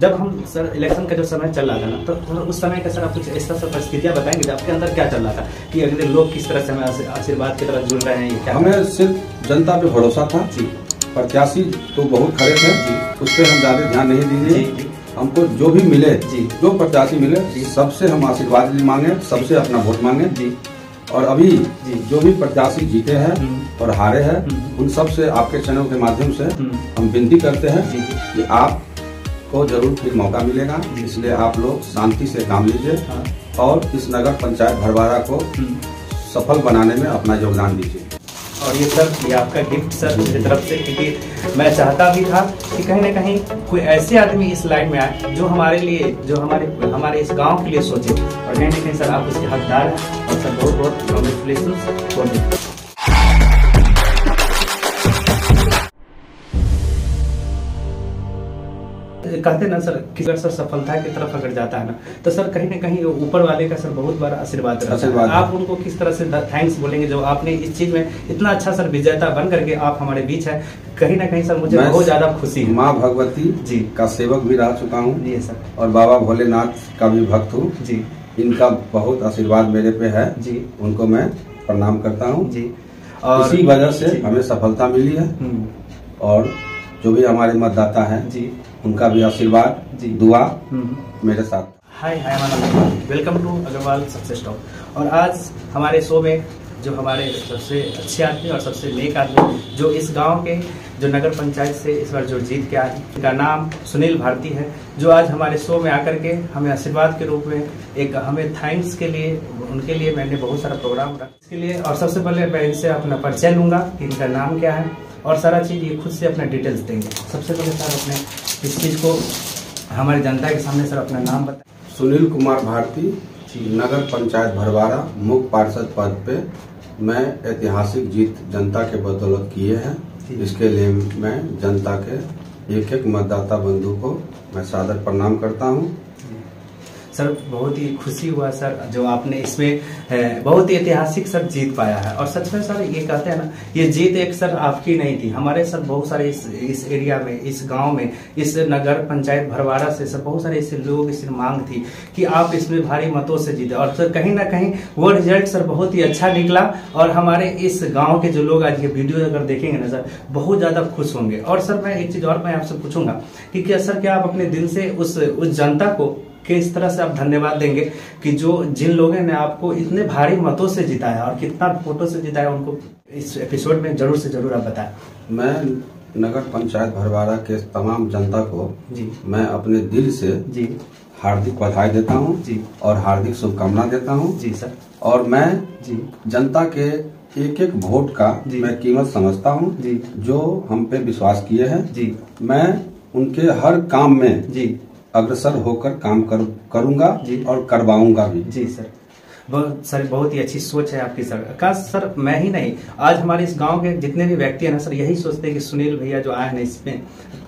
जब हम sir election का जो समय चल रहा था ना तो सर उस समय का सर आप कुछ ऐसा सब परिस्थितियाँ बताएँगे आपके अंदर क्या चल रहा था कि अगले लोग किस तरह से हमें आशीर्वाद की तरफ़ जुड़ रहे हैं क्या हमें सिर्फ़ जनता पे भरोसा था जी प्रत्याशी तो बहुत खड़े थे जी। उस पर हम ज़्यादा ध्यान नहीं दीजिए हमको जो भी मिले जी। जो प्रत्याशी मिले। सबसे हम आशीर्वाद मांगे सबसे अपना वोट मांगे जी और अभी जी। जो भी प्रत्याशी जीते हैं हम्म। और हारे हैं हम्म। उन सबसे आपके चैनल के माध्यम से हम्म। हम विनती करते हैं कि आप को ज़रूर फिर मौका मिलेगा इसलिए आप लोग शांति से काम लीजिए हाँ। और इस नगर पंचायत भरवारा को हम्म। सफल बनाने में अपना योगदान दीजिए। और ये सर ये आपका गिफ्ट सर मेरी तरफ़ से क्योंकि मैं चाहता भी था कि कहीं ना कहीं कोई ऐसे आदमी इस लाइन में आए जो हमारे लिए जो हमारे हमारे इस गाँव के लिए सोचे। और कहीं ना कहीं सर आप उसके हकदार हैं और सर बहुत बहुत कॉन्ग्रेचुलेसन फॉर कहते ना सर कि सर सफलता की तरफ़ अगर जाता है ना तो सर कहीं ना कहीं ऊपर वाले का सर बहुत बड़ा आशीर्वाद रहता है। आप उनको किस तरह से थैंक्स बोलेंगे? जो आपने इस चीज़ में इतना अच्छा सर विजेता बन करके आप हमारे बीच है कहीं ना कहीं सर मुझे बहुत ज़्यादा खुशी माँ भगवती जी। का सेवक भी रह चुका हूँ जी सर। और बाबा भोलेनाथ का भी भक्त हूँ। जी। इनका बहुत आशीर्वाद मेरे पे है। जी। उनको मैं प्रणाम करता हूँ। जी। और इसी वजह से हमें सफलता मिली है। हम्म, और जो भी हमारे मतदाता हैं जी। उनका भी आशीर्वाद जी। दुआ हम्म। मेरे साथ। Hi hi welcome to Agarwal success talk और आज हमारे शो में जो हमारे सबसे अच्छे आदमी और सबसे नेक आदमी जो इस गाँव के जो नगर पंचायत से इस बार जो जीत के आए उनका नाम सुनील भारती है जो आज हमारे शो में आकर के हमें आशीर्वाद के रूप में एक हमें थैंक्स के लिए उनके लिए मैंने बहुत सारा प्रोग्राम रखा। इसके लिए और सबसे पहले मैं इनसे अपना परिचय लूँगा कि इनका नाम क्या है और सारा चीज़ ये खुद से अपना डिटेल्स देंगे। सबसे पहले सर अपने इस चीज़ को हमारी जनता के सामने सर अपना नाम बताए। सुनील कुमार भारती जी। नगर पंचायत भरवारा मुख्य पार्षद पद पे मैं ऐतिहासिक जीत जनता के बदौलत किए हैं। इसके लिए मैं जनता के एक एक मतदाता बंधु को मैं सादर प्रणाम करता हूँ। सर बहुत ही खुशी हुआ सर, जो आपने इसमें बहुत ही ऐतिहासिक सर जीत पाया है। और सच में सर ये कहते हैं ना, ये जीत एक सर आपकी नहीं थी। हमारे सर बहुत सारे इस इस एरिया में, इस गाँव में, इस नगर पंचायत भरवाड़ा से सर बहुत सारे ऐसे लोग इससे मांग थी कि आप इसमें भारी मतों से जीते। और सर कहीं ना कहीं वो रिज़ल्ट सर बहुत ही अच्छा निकला और हमारे इस गाँव के जो लोग आज ये वीडियो अगर देखेंगे ना सर, बहुत ज़्यादा खुश होंगे। और सर मैं एक चीज़ और मैं आपसे पूछूँगा कि क्या सर, क्या आप अपने दिल से उस उस जनता को किस तरह से आप धन्यवाद देंगे कि जो जिन लोगों ने आपको इतने भारी मतों से जिताया और कितना फ़ोटो से जिताया उनको इस एपिसोड में ज़रूर से ज़रूर आप बताएँ। मैं नगर पंचायत भरवारा के तमाम जनता को जी। मैं अपने दिल से जी। हार्दिक बधाई देता हूँ जी। और हार्दिक शुभकामना देता हूँ। जी सर। और मैं जी। जनता के एक एक वोट का। मैं कीमत समझता हूँ जी। जो हम पे विश्वास किए हैं। जी। मैं उनके हर काम में जी। अग्रसर होकर काम कर, करूँगा जी। और करवाऊँगा भी। जी सर। बहुत सर बहुत ही अच्छी सोच है आपकी सर। का सर मैं ही नहीं आज हमारे इस गाँव के जितने भी व्यक्ति हैं ना सर यही सोचते हैं कि सुनील भैया जो आए हैं ना इसमें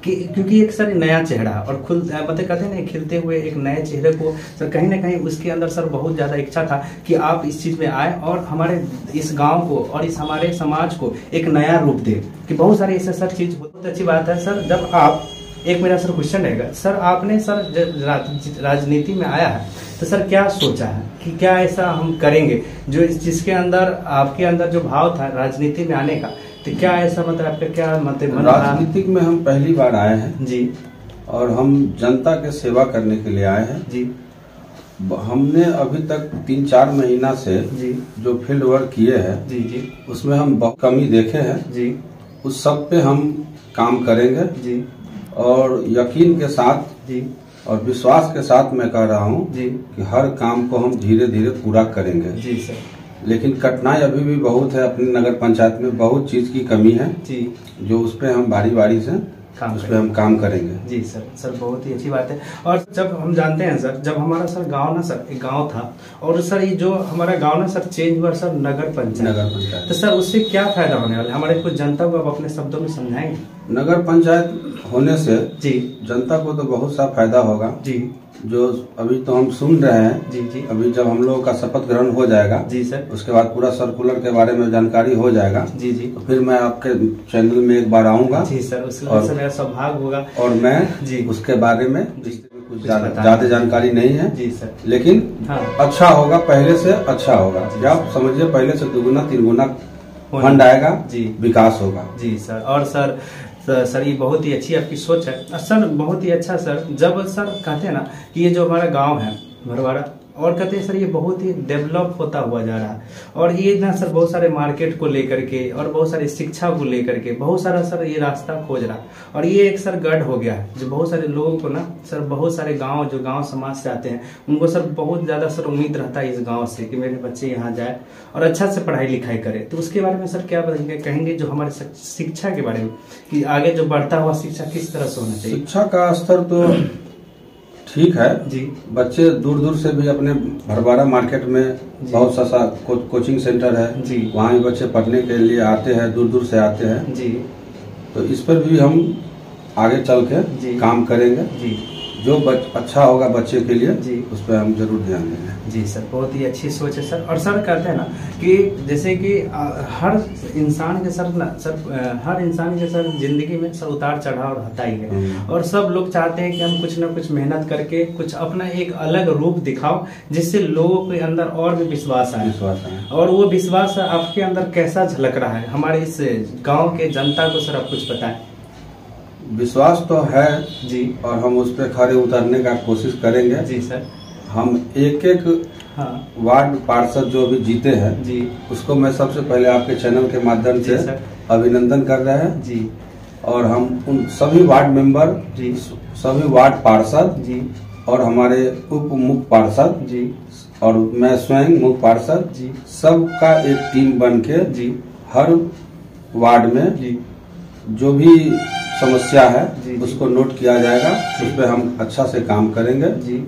कि क्योंकि एक सर नया चेहरा और खुल मतलब कहते हैं ना खिलते हुए एक नए चेहरे को सर कहीं ना कहीं उसके अंदर सर बहुत ज़्यादा इच्छा था कि आप इस चीज़ में आए और हमारे इस गाँव को और इस हमारे समाज को एक नया रूप दे कि बहुत सारे ऐसे सर चीज़ बहुत अच्छी बात है सर जब आप एक मेरा सर क्वेश्चन रहेगा। सर आपने सर जब राजनीति में आया है तो सर क्या सोचा है कि क्या ऐसा हम करेंगे? जो जिसके अंदर आपके अंदर जो भाव था राजनीति में आने का तो क्या ऐसा मतलब आपका क्या मतलब? राजनीतिक में हम पहली बार आए हैं। जी। और हम जनता के सेवा करने के लिए आए हैं। जी। हमने अभी तक तीन चार महीना से जी। जो फ़ील्ड वर्क किए हैं जी जी। उसमें हम बहुत कमी देखे हैं। जी। उस सब पे हम काम करेंगे। जी। और यकीन के साथ जी। और विश्वास के साथ मैं कह रहा हूँ कि हर काम को हम धीरे धीरे पूरा करेंगे। जी सर। लेकिन कठिनाई अभी भी बहुत है अपने नगर पंचायत में बहुत चीज़ की कमी है जी। जो उस पर हम बारी बारी से काम उस पर हम काम करेंगे। जी सर सर बहुत ही अच्छी बात है। और जब हम जानते हैं सर जब हमारा सर गाँव ना सर एक गाँव था और सर ये जो हमारा गाँव ना सर चेंज हुआ सर नगर पंचायत। नगर पंचायत। तो सर उससे क्या फ़ायदा होने वाला है? हमारे कुछ जनता को आप अपने शब्दों में समझाएँगे? नगर पंचायत होने से जी। जनता को तो बहुत सा फ़ायदा होगा। जी। जो अभी तो हम सुन रहे हैं जी जी। अभी जब हम लोगों का शपथ ग्रहण हो जाएगा जी सर। उसके बाद पूरा सर्कुलर के बारे में जानकारी हो जाएगा जी जी। तो फिर मैं आपके चैनल में एक बार आऊँगा। जी सर उस और मेरा सौभाग्य होगा। और मैं जी। उसके बारे में कुछ ज़्यादा जानकारी नहीं है जी सर। लेकिन हाँ। अच्छा होगा पहले से अच्छा होगा। जब समझिए पहले से दुगुना तीन गुना फंड आएगा जी। विकास होगा। जी सर। और सर सर सर, ये बहुत ही अच्छी आपकी सोच है। सर बहुत ही अच्छा सर जब सर कहते हैं ना कि ये जो हमारा गाँव है भरवाड़ा और कहते हैं, सर, ये बहुत ही डेवलप होता हुआ जा रहा है। और ये ना, सर, बहुत सारे मार्केट को लेकर के और बहुत सारे शिक्षा को लेकर के बहुत सारा, सर, ये रास्ता खोज रहा और ये एक, सर, गढ़ हो गया है, जो बहुत सारे लोगों को ना, सर, बहुत सारे गाँव, जो गाँव समाज से आते हैं, उनको, सर, बहुत ज़्यादा, सर, उम्मीद रहता है इस गाँव से कि मेरे बच्चे यहाँ जाए और अच्छा से पढ़ाई लिखाई करे। तो उसके बारे में, सर, क्या बताएँगे, कहेंगे जो हमारे शिक्षा के बारे में कि आगे जो बढ़ता हुआ शिक्षा किस तरह से होना चाहिए? शिक्षा का स्तर तो ठीक है। जी। बच्चे दूर दूर से भी अपने भरवाड़ा मार्केट में बहुत सा सा को, कोचिंग सेंटर है। जी। वहाँ भी बच्चे पढ़ने के लिए आते हैं दूर दूर से आते हैं। जी। तो इस पर भी हम आगे चल के काम करेंगे। जी। जो बच, अच्छा होगा बच्चे के लिए जी। उस पर हम ज़रूर ध्यान देंगे। जी सर बहुत ही अच्छी सोच है सर। और सर कहते हैं ना कि जैसे कि हर इंसान के सर ना सर हर इंसान के सर ज़िंदगी में सर उतार चढ़ाव रहता ही है। हम्म। और सब लोग चाहते हैं कि हम कुछ ना कुछ मेहनत करके कुछ अपना एक अलग रूप दिखाओ जिससे लोगों के अंदर और भी विश्वास आए। विश्वास है और वो विश्वास आपके अंदर कैसा झलक रहा है? हमारे इस गाँव के जनता को सर आप कुछ बताएँ। विश्वास तो है जी। और हम उस पर खड़े उतरने का कोशिश करेंगे। जी सर। हम एक एक हाँ। वार्ड पार्षद जो अभी जीते हैं जी। उसको मैं सबसे पहले आपके चैनल के माध्यम से अभिनंदन कर रहे हैं। जी। और हम उन सभी वार्ड मेंबर जी। सभी वार्ड पार्षद जी। और हमारे उप मुख्य पार्षद जी। और मैं स्वयं मुख्य पार्षद जी। सबका एक टीम बन के जी। हर वार्ड में जी। जो भी समस्या है जी, जी। उसको नोट किया जाएगा उस पर हम अच्छा से काम करेंगे। जी।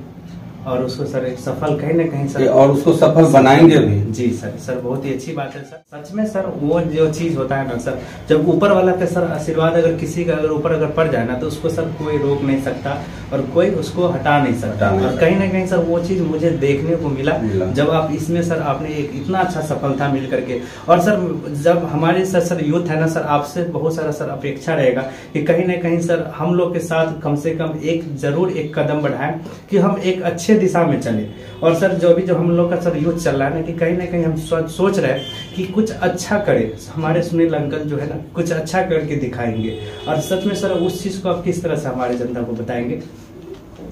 और उसको सर एक सफल कहीं ना कहीं सर और उसको सफल बनाएँगे भी जी सर सर बहुत ही अच्छी बात है सर। सच में सर वो जो चीज़ होता है ना सर जब ऊपर वाला का सर आशीर्वाद अगर किसी का अगर ऊपर अगर पड़ जाए ना तो उसको सर कोई रोक नहीं सकता और कोई उसको हटा नहीं सकता। और कहीं ना कहीं सर वो चीज़ मुझे देखने को मिला मिला। जब आप इसमें सर आपने एक इतना अच्छा सफलता मिल करके। और सर जब हमारे सर सर यूथ है ना सर आपसे बहुत सारा सर अपेक्षा रहेगा कि कहीं ना कहीं सर हम लोग के साथ कम से कम एक ज़रूर एक कदम बढ़ाएँ कि हम एक अच्छे दिशा में चले। और सर जो भी जो हम लोग का सर यूथ चल रहा है ना कि कहीं ना कहीं हम सोच रहे हैं कि कुछ अच्छा करे। हमारे सुनील अंकल जो है ना कुछ अच्छा करके दिखाएँगे। और सच में सर उस चीज़ को आप किस तरह से हमारे जनता को बताएँगे?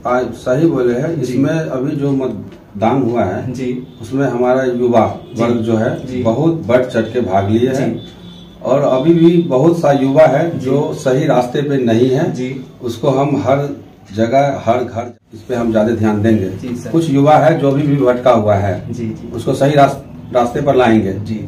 आज सही बोले हैं इसमें अभी जो मतदान हुआ है जी। उसमें हमारा युवा वर्ग जो है बहुत बढ़ चढ़ के भाग लिए हैं। और अभी भी बहुत सा युवा है जो सही रास्ते पे नहीं है। जी। उसको हम हर जगह हर घर इस पे हम ज़्यादा ध्यान देंगे। जी, सर। कुछ युवा है जो अभी भी भटका हुआ है। जी जी। उसको सही रास, रास्ते पर लाएँगे। जी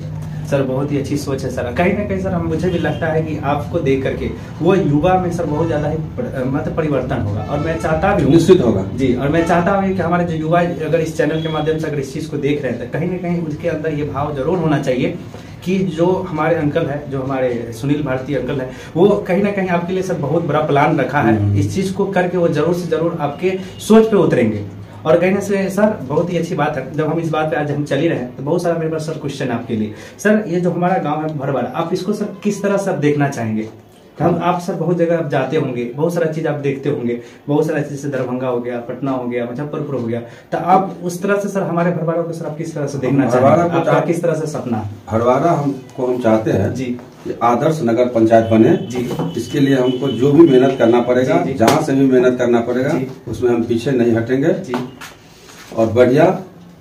सर बहुत ही अच्छी सोच है सर। कहीं ना कहीं सर हम मुझे भी लगता है कि आपको देख करके वो युवा में सर बहुत ज़्यादा ही मतलब परिवर्तन होगा। और मैं चाहता भी हूँ निश्चित होगा। जी और मैं चाहता हूँ कि हमारे जो युवा अगर इस चैनल के माध्यम से अगर इस चीज़ को देख रहे हैं तो कहीं ना कहीं उसके अंदर ये भाव ज़रूर होना चाहिए कि जो हमारे अंकल है जो हमारे सुनील भारती अंकल है वो कहीं ना कहीं आपके लिए सर बहुत बड़ा प्लान रखा है। हम्म। इस चीज़ को करके वो ज़रूर से ज़रूर आपके सोच पे उतरेंगे। और कहने ना से सर बहुत ही अच्छी बात है। जब हम इस बात पे आज हम चल ही रहे हैं तो बहुत सारा मेरे पास सर क्वेश्चन है आपके लिए। सर ये जो हमारा गाँव है भरवाड़ा आप इसको सर किस तरह सर देखना चाहेंगे? हम आप सर बहुत जगह आप जाते होंगे बहुत सारा चीज़ आप देखते होंगे बहुत सारा चीज़ जैसे दरभंगा हो गया पटना हो गया मुजफ्फरपुर हो गया तो आप उस तरह से सर हमारे भरवाड़ा को सर आप किस तरह से देखना भरवाड़ा को आपका किस तरह से सपना? है? हरवाड़ा हमको हम चाहते हैं जी। आदर्श नगर पंचायत बने। जी। इसके लिए हमको जो भी मेहनत करना पड़ेगा। जहाँ से भी मेहनत करना पड़ेगा उसमें हम पीछे नहीं हटेंगे। जी। और बढ़िया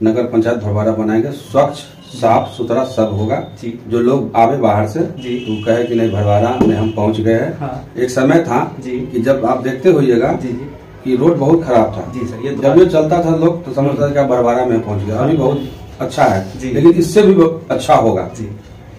नगर पंचायत भरवाड़ा बनाएँगे स्वच्छ साफ़ सुथरा सब होगा। जो। लोग आवे बाहर से वो कहे कि नहीं भरवारा में हम पहुँच गए हैं। हाँ। एक समय था जी। कि जब आप देखते होइएगा कि रोड बहुत खराब था। जी सर ये तो जब ये चलता था लोग तो समझता था कि आप भरवाड़ा में पहुँच गया। अभी बहुत अच्छा है। लेकिन इससे भी अच्छा होगा। जी।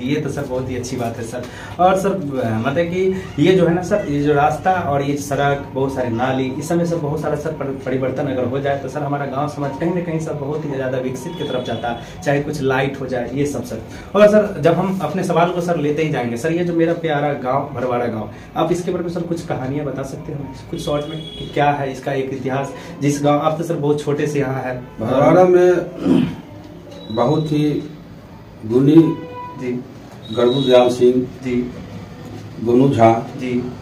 ये तो सर बहुत ही अच्छी बात है सर। और सर मतलब कि ये जो है ना सर, ये जो रास्ता और ये सड़क, बहुत सारी नाली, इस समय सर बहुत सारा सर परिवर्तन अगर हो जाए तो सर हमारा गाँव समाज कहीं ना कहीं सर बहुत ही ज़्यादा विकसित की तरफ़ जाता चाहे कुछ लाइट हो जाए, ये सब सर। और सर, जब हम अपने सवाल को सर लेते ही जाएँगे, सर ये जो मेरा प्यारा गाँव, भरवाड़ा गाँव, आप इसके बारे में सर कुछ कहानियाँ बता सकते हैं? कुछ शॉर्ट में कि क्या है इसका एक इतिहास? जिस गाँव, आप तो सर बहुत छोटे से यहाँ है। भरवाड़ा में बहुत ही गुनी जी। गरबू दयाल सिंह। जी। गोनू झा। जी।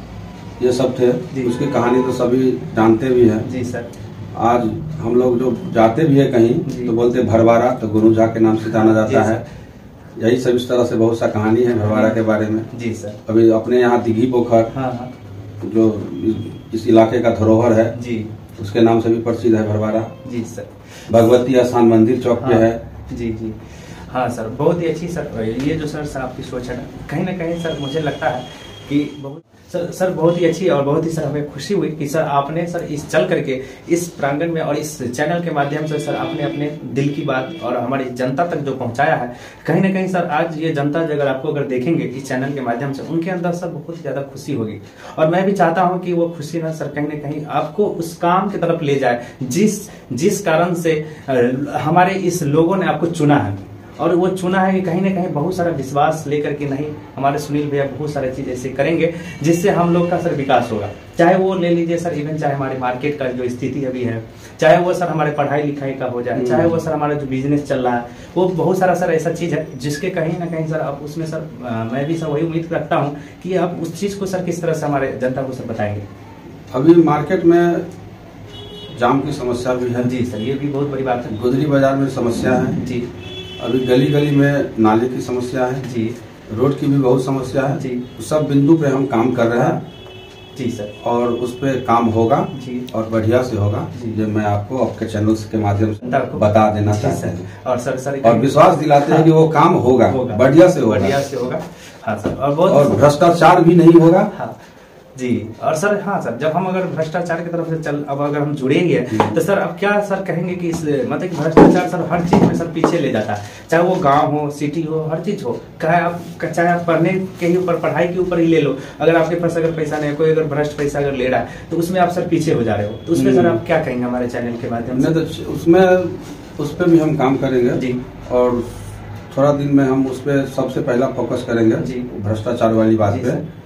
ये सब थे। जी। उसकी कहानी तो सभी जानते भी हैं। जी सर। आज हम लोग जो जाते भी है कहीं तो बोलते भरवारा तो गुरु झा के नाम से जाना जाता है। यही सब इस तरह से बहुत सा कहानी है भरवारा के बारे में। जी सर। अभी अपने यहाँ दिघी पोखर हाँ हाँ। जो इस- इलाके का धरोहर है जी। उसके नाम से भी प्रसिद्ध है भरवारा। जी सर। भगवती स्थान मंदिर चौक पे हाँ, है। जी जी। हाँ सर, बहुत ही अच्छी सर, ये जो सर सर आपकी सोच है कहीं ना कहीं सर मुझे लगता है कि बहुत, सर सर बहुत ही अच्छी और बहुत ही सर हमें खुशी हुई कि सर आपने सर इस चल करके, इस प्रांगण में और इस चैनल के माध्यम से सर आपने अपने दिल की बात और हमारी जनता तक जो पहुँचाया है, कहीं ना कहीं सर आज ये जनता अगर आपको अगर देखेंगे इस चैनल के माध्यम से, उनके अंदर सर बहुत ज़्यादा खुशी होगी। और मैं भी चाहता हूँ कि वो खुशी ना सर कहीं ना कहीं आपको उस काम की तरफ़ ले जाए, जिस जिस कारण से हमारे इस लोगों ने आपको चुना है। और वो चुना है कि कहीं ना कहीं बहुत सारा विश्वास लेकर के नहीं हमारे सुनील भैया बहुत सारे चीज़ ऐसे करेंगे जिससे हम लोग का सर विकास होगा। चाहे वो ले लीजिए सर इवन चाहे हमारे मार्केट का जो स्थिति अभी है चाहे वो सर हमारे पढ़ाई लिखाई का हो जाए चाहे वो सर हमारा जो बिज़नेस चल रहा है वो बहुत सारा सर ऐसा चीज़ है जिसके कहीं ना कहीं सर आप उसमें सर मैं भी सर वही उम्मीद रखता हूँ कि आप उस चीज़ को सर किस तरह से हमारे जनता को सर बताएँगे। अभी मार्केट में जाम की समस्या भी है। जी सर ये भी बहुत बड़ी बात है। गुदरी बाज़ार में समस्या है। जी। अभी गली गली में नाले की समस्या है। जी। रोड की भी बहुत समस्या है। जी। उस सब बिंदु पे हम काम कर रहे हैं। जी सर। और उस पे काम होगा जी। और बढ़िया से होगा। जी। मैं आपको आपके चैनल के माध्यम से बता देना चाहते हैं। और सर सर और विश्वास दिलाते हैं कि वो काम होगा। होगा। बढ़िया से होगा। बढ़िया से होगा। हाँ सर। और और भ्रष्टाचार भी नहीं होगा। हाँ। जी। और सर हाँ सर जब हम अगर भ्रष्टाचार की तरफ़ से चल अब अगर हम जुड़ेंगे तो सर अब क्या सर कहेंगे कि इस मतलब कि भ्रष्टाचार सर हर चीज़ में सर पीछे ले जाता है। चाहे वो गाँव हो सिटी हो हर चीज़ हो चाहे आप चाहे आप पढ़ने के ही ऊपर पढ़ाई के ऊपर ही ले लो। अगर आपके पास अगर पैसा नहीं है कोई अगर भ्रष्ट पैसा अगर ले रहा है तो उसमें आप सर पीछे हो जा रहे हो। तो उसमें सर आप क्या कहेंगे हमारे चैनल के माध्यम से? तो उसमें उस पर भी हम काम करेंगे। जी। और थोड़ा दिन में हम उस पर सबसे पहला फोकस करेंगे जी। भ्रष्टाचार वाली बात पे।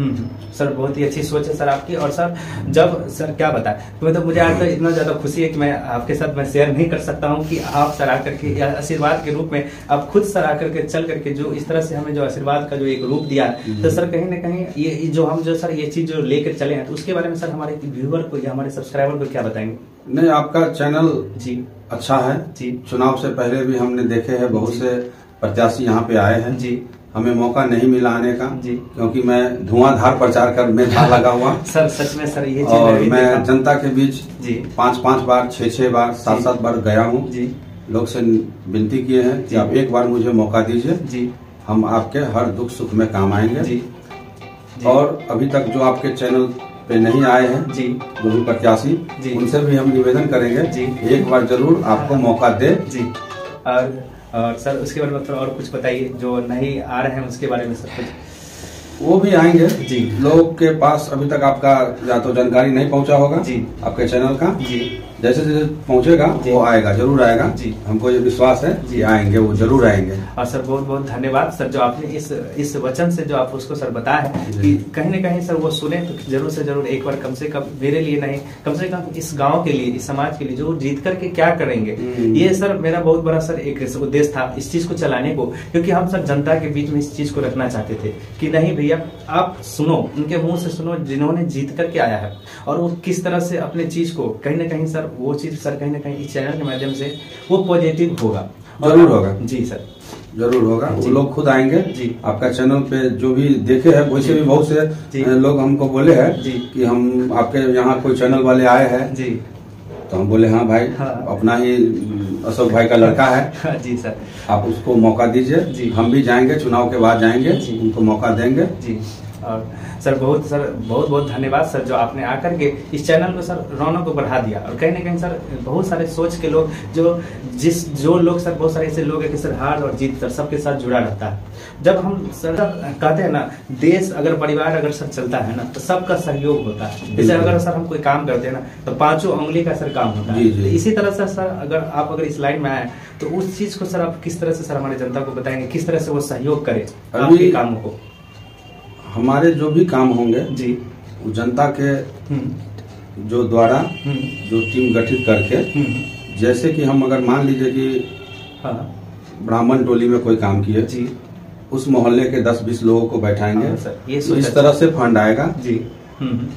सर। हम्म, हम्म। सर बहुत ही अच्छी सोच है सर आपकी। और सर जब सर क्या बताएँ? तो मतलब मुझे आज तो इतना ज़्यादा खुशी है कि मैं आपके साथ मैं शेयर नहीं कर सकता हूँ कि आप सर आकर के आशीर्वाद के रूप में आप खुद सर आकर के चल करके जो इस तरह से हमें जो आशीर्वाद का जो एक रूप दिया तो सर कहीं ना कहीं ये ये जो हम जो सर ये चीज़ जो लेकर चले हैं तो उसके बारे में सर हमारे व्यूअर को या हमारे सब्सक्राइबर को क्या बताएँगे? नहीं आपका चैनल जी। अच्छा है। जी। चुनाव से पहले भी हमने देखे हैं बहुत से प्रत्याशी यहाँ पे आए हैं। जी। हमें मौका नहीं मिला आने का। क्योंकि मैं धुआंधार प्रचार कर में था लगा हुआ। सर सच में सर ये और मैं जनता के बीच पाँच पाँच बार छह छह बार सात सात बार गया हूँ। लोग से विनती किए हैं कि आप एक बार मुझे मौका दीजिए। जी। हम आपके हर दुख सुख में काम आएँगे। और अभी तक जो आपके चैनल पे नहीं आए हैं जी। जो भी प्रत्याशी उनसे भी हम निवेदन करेंगे जी। एक बार ज़रूर आपको मौका दे। जी। और और सर उसके बारे में थोड़ा और कुछ बताइए जो नहीं आ रहे हैं उसके बारे में सर कुछ। वो भी आएँगे। जी। लोग के पास अभी तक आपका या तो जानकारी नहीं पहुँचा होगा। जी। आपके चैनल का। जी। जैसे जैसे पहुंचेगा वो आएगा ज़रूर आएगा जी। हमको ये विश्वास है जी। कि आएँगे वो ज़रूर आएँगे और सर बहुत बहुत धन्यवाद सर जो आपने इस इस वचन से जो आप उसको सर बताया है कि कहीं ना कहीं सर वो सुने तो ज़रूर से ज़रूर एक बार कम से कम मेरे लिए नहीं कम से कम इस गाँव के लिए इस समाज के लिए जो जीत करके क्या करेंगे हम्म। ये सर मेरा बहुत बड़ा सर एक उद्देश्य था इस चीज़ को चलाने को क्योंकि हम सर जनता के बीच में इस चीज़ को रखना चाहते थे कि नहीं भैया आप सुनो उनके मुँह से सुनो जिन्होंने जीत करके आया है और वो किस तरह से अपने चीज़ को कहीं ना कहीं सर वो चीज़ सर कहीं ना कहीं इस चैनल के माध्यम से वो पॉजिटिव होगा। ज़रूर होगा। जी सर। ज़रूर होगा। वो लोग खुद आएँगे। जी। आपका चैनल पे जो भी देखे हैं वैसे भी बहुत से लोग हमको बोले हैं। कि हम आपके यहाँ कोई चैनल वाले आए हैं। जी। तो हम बोले हाँ भाई हाँ। अपना ही अशोक भाई का लड़का है। हाँ, जी सर। आप उसको मौका दीजिए। जी। हम भी जाएँगे चुनाव के बाद जाएँगे। उनको मौका देंगे। जी। और सर बहुत सर बहुत बहुत धन्यवाद सर जो आपने आकर के इस चैनल को सर रौनक को बढ़ा दिया। और कहीं ना कहीं सर बहुत सारे सोच के लोग जो जिस जो लोग सर बहुत सारे ऐसे लोग हैं कि सर हार और जीत सर सबके साथ जुड़ा रहता है। जब हम सर कहते हैं ना देश अगर परिवार अगर सर चलता है ना तो सबका सहयोग होता है। जैसे अगर सर हम कोई काम करते हैं ना तो पाँचों उंगली का सर काम होता है। तो इसी तरह से सर अगर आप अगर इस लाइन में आए तो उस चीज़ को सर आप किस तरह से सर हमारे जनता को बताएँगे किस तरह से वो सहयोग करे आपके कामों को? हमारे जो भी काम होंगे जी वो जनता के हम्म जो द्वारा हम्म जो टीम गठित करके हम्म, जैसे कि हम अगर मान लीजिए कि हाँ ब्राह्मण टोली में कोई काम किए जी उस मोहल्ले के 10-20 लोगों को बैठाएँगे हाँ, ये सोचा इस तरह से फंड आएगा जी।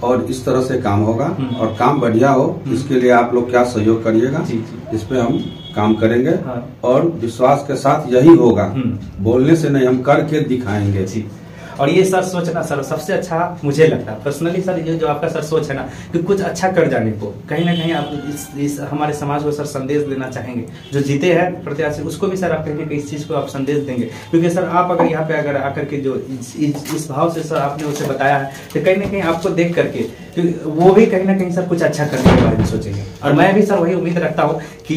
और इस तरह से काम होगा। और काम बढ़िया हो इसके लिए आप लोग क्या सहयोग करिएगा। इस पे हम काम करेंगे हाँ। और विश्वास के साथ यही होगा। बोलने से नहीं हम करके दिखाएँगे जी और ये सर सोचना सर सबसे अच्छा मुझे लगता है पर्सनली सर ये जो आपका सर सोच है ना कि कुछ अच्छा कर जाने को कहीं ना कहीं आप इस, इस हमारे समाज को सर संदेश देना चाहेंगे जो जीते हैं प्रत्याशी उसको भी सर आप कहीं ना कहीं इस चीज़ को आप संदेश देंगे। क्योंकि सर आप अगर यहाँ पे अगर आकर के जो इस, इस, इस भाव से सर आपने उसे बताया है तो कहीं ना कहीं आपको देख करके वो भी कहीं ना कहीं सर कुछ अच्छा करने के बारे में सोचेंगे। और मैं भी सर वही उम्मीद रखता हूँ कि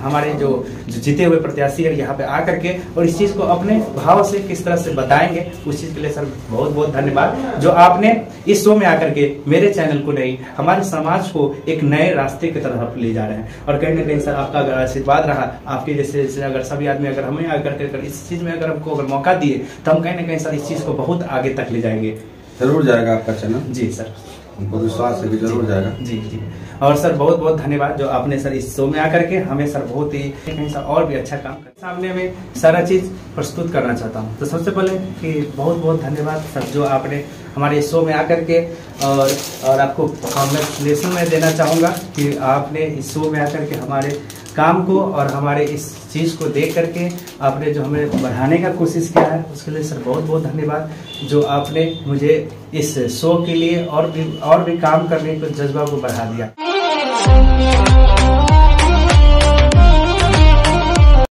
हमारे जो जीते हुए प्रत्याशी है यहाँ पे आकर के और इस चीज़ को अपने भाव से किस तरह से बताएँगे उस चीज़ के लिए सर बहुत बहुत धन्यवाद। जो आपने इस शो में आकर के मेरे चैनल को नहीं हमारे समाज को एक नए रास्ते की तरफ़ ले जा रहे हैं। और कहीं ना कहीं सर आपका अगर आशीर्वाद रहा आपके जैसे जैसे अगर सभी आदमी अगर हमें आकर के अगर इस चीज़ में अगर हमको अगर मौका दिए तो हम कहीं ना कहीं सर इस चीज़ को बहुत आगे तक ले जाएँगे। ज़रूर जाएगा आपका चैनल। जी सर। हमको विश्वास है कि ज़रूर जाएगा। जी जी। और सर, बहुत बहुत धन्यवाद जो आपने सर इस शो में आकर के हमें सर बहुत ही कहीं सर और भी अच्छा काम कर सामने में सारा चीज़ प्रस्तुत करना चाहता हूँ। तो सबसे पहले कि बहुत बहुत धन्यवाद सर जो आपने हमारे शो में आकर के और और आपको कॉन्ग्रेचुलेसन मैं देना चाहूँगा कि आपने इस शो में आकर के हमारे काम को और हमारे इस चीज़ को देख करके आपने जो हमें बढ़ाने का कोशिश किया है, उसके लिए सर बहुत बहुत धन्यवाद। जो आपने मुझे इस शो के लिए और भी और भी काम करने के जज्बा को बढ़ा दिया।